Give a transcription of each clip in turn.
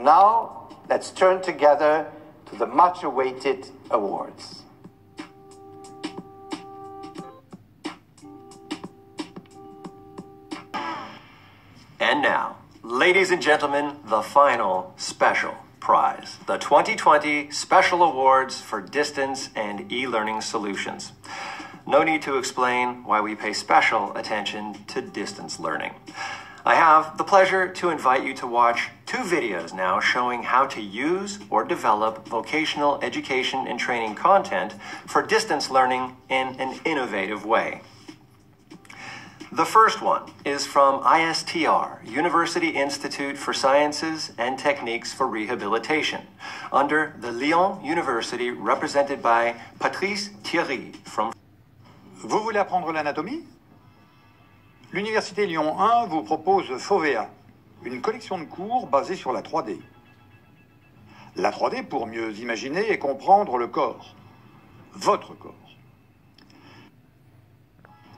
And now, let's turn together to the much awaited awards. And now, ladies and gentlemen, the final special prize the 2020 Special Awards for Distance and E Learning Solutions. No need to explain why we pay special attention to distance learning. I have the pleasure to invite you to watch two videos now showing how to use or develop vocational education and training content for distance learning in an innovative way. The first one is from ISTR, University Institute for Sciences and Techniques for Rehabilitation, under the Lyon University, represented by Patrice Thierry from. Vous voulez apprendre l'anatomie L'Université Lyon 1 vous propose FOVEA, une collection de cours basée sur la 3D. La 3D pour mieux imaginer et comprendre le corps, votre corps.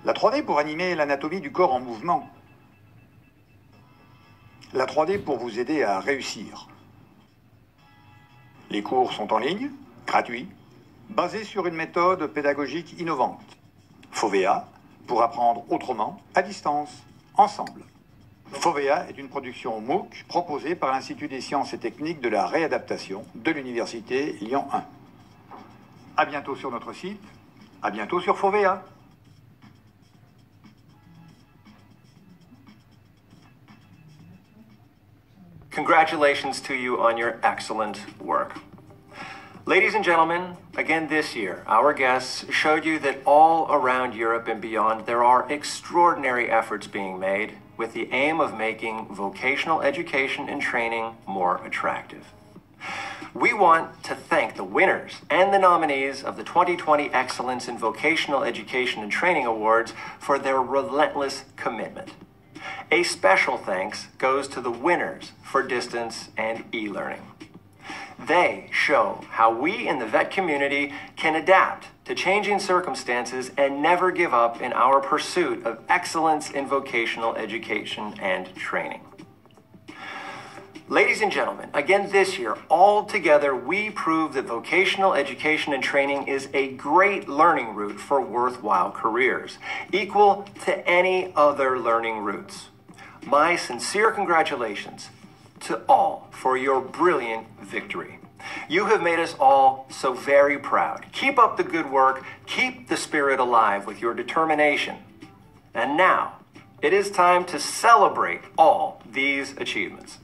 La 3D pour animer l'anatomie du corps en mouvement. La 3D pour vous aider à réussir. Les cours sont en ligne, gratuits, basés sur une méthode pédagogique innovante. FOVEA, pour apprendre autrement, à distance, ensemble. FOVEA est une production MOOC proposée par l'Institut des sciences et techniques de la réadaptation de l'Université Lyon 1. À bientôt sur notre site, à bientôt sur FOVEA. Congratulations to you on your excellent work. Ladies and gentlemen, again this year, our guests showed you that all around Europe and beyond, there are extraordinary efforts being made with the aim of making vocational education and training more attractive. We want to thank the winners and the nominees of the 2020 Excellence in Vocational Education and Training Awards for their relentless commitment. A special thanks goes to the winners for distance and e learning. They show how we in the vet community can adapt to changing circumstances and never give up in our pursuit of excellence in vocational education and training. Ladies and gentlemen, again this year, all together, we prove that vocational education and training is a great learning route for worthwhile careers, equal to any other learning routes. My sincere congratulations to all for your brilliant victory. You have made us all so very proud. Keep up the good work, keep the spirit alive with your determination. And now, it is time to celebrate all these achievements.